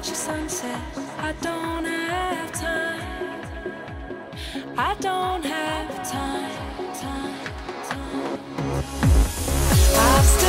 watch the sunset. I don't have time. I don't have time. time, time. I've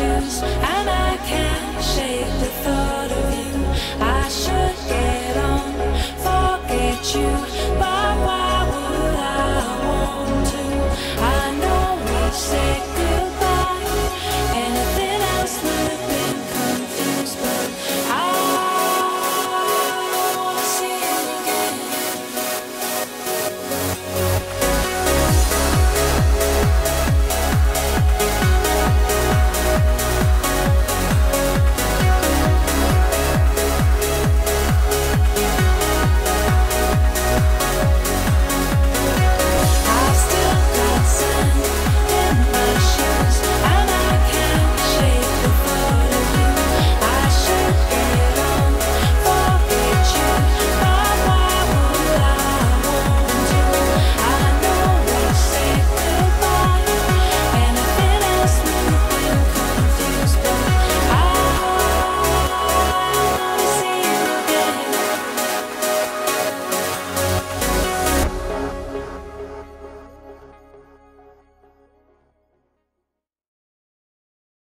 i